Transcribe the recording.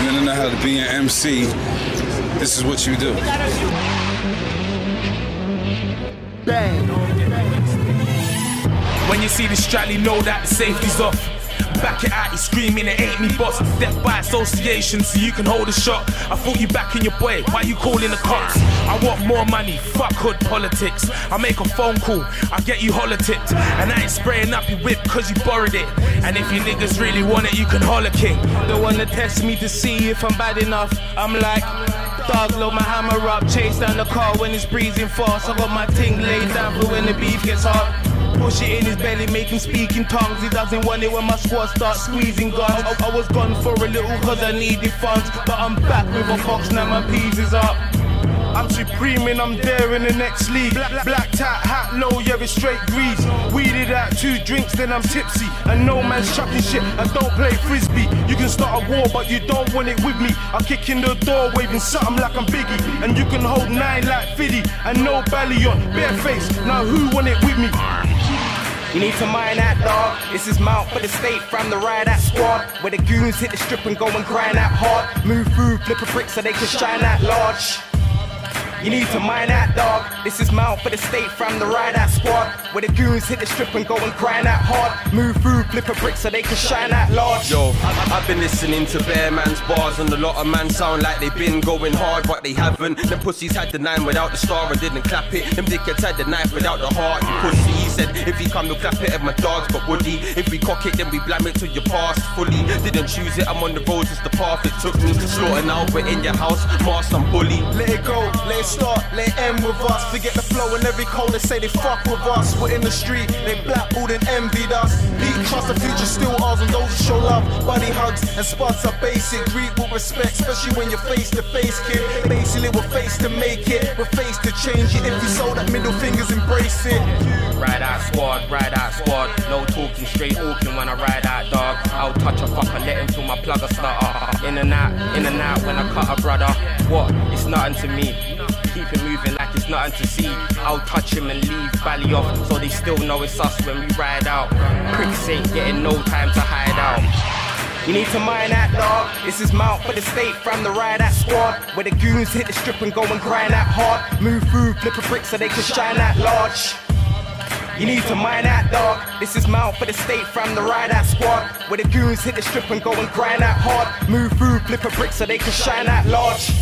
you want to know how to be an MC, this is what you do. Bang. When you see the Stradley, know that the safety's off. Back it out, you screaming, it ain't me, boss. Death by association, so you can hold a shot. I thought you back in your boy, why you calling the cops? I want more money, fuck hood politics. I make a phone call, I get you holler tipped. And I ain't spraying up your whip cause you borrowed it. And if you niggas really want it, you can holler king. They wanna test me to see if I'm bad enough. I'm like, dog, load my hammer up, chase down the car when it's breezing fast. I got my ting laid down for when the beef gets hot. Push it in his belly, make him speak in tongues. He doesn't want it when my squad starts squeezing guns. I, I was gone for a little cause I needed funds. But I'm back with a box, now my peas is up. I'm supreme and I'm there in the next league. Black, black tat, hat low, yeah, it's straight grease. Weeded out two drinks, then I'm tipsy. And no man's chucking shit. I don't play frisbee. You can start a war, but you don't want it with me. I kick in the door, waving something like I'm Biggie. And you can hold nine like Fiddy. And no belly on, bare face. Now who want it with me? You need to mind that dog. This is Mountford Estate from the ride that squad. Where the goons hit the strip and go and grind that hard. Move through, flip a brick so they can shine that large. You need to mind that dog. This is Mountford Estate from the ride that squad. Where the goons hit the strip and go and grind that hard. Move through, flip a brick so they can shine that large. Yo, I've been listening to Bear Man's bars, and a lot of man sound like they've been going hard, but they haven't. Them pussies had the nine without the star and didn't clap it. Them dickheads had the knife without the heart. You pussy, he said, if he come, he'll clap it at my dogs, but would he? If we cock it, then we blam it to your past fully. Didn't choose it, I'm on the road, it's the path it took me. Slaughtering out, but in your house, mask and bully. Let it go, let it start, let it end with us. Forget the flow and every call they say they fuck with us. We're in the street, they blackballed and envied us. Trust the future still ours and those who show love. Buddy hugs and spots are basic. Greet with respect, especially when you're face to face, kid. Basically, we're face to make it, we're face to change it. If you sold that middle fingers, embrace it. Ride out squad, ride out squad. No talking, straight walking when I ride out, dog. I'll touch a fucker, let him feel my plug a stutter. Uh, in and out, in and out when I cut a brother. What? It's nothing to me. Keep it moving nothing to see. I'll touch him and leave Valley off, so they still know it's us when we ride out. Pricks ain't getting no time to hide out. You need to mind that dog. This is Mountford Estate from the ride that squad. Where the goons hit the strip and go and grind that hard. Move through, flip a brick so they can shine that large. You need to mind that dog. This is Mountford Estate from the ride that squad. Where the goons hit the strip and go and grind that hard. Move through, flip a brick so they can shine that large.